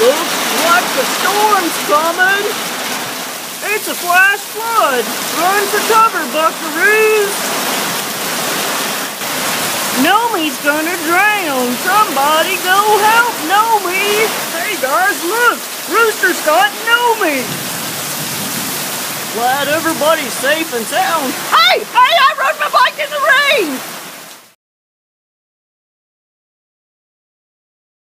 Looks like The storm's coming! It's a flash flood! Run for cover, buckaroos! Nomi's gonna drown! Somebody go help Nomi! Hey guys, look! Rooster's got Nomi! Glad everybody's safe and sound. Hey! Hey,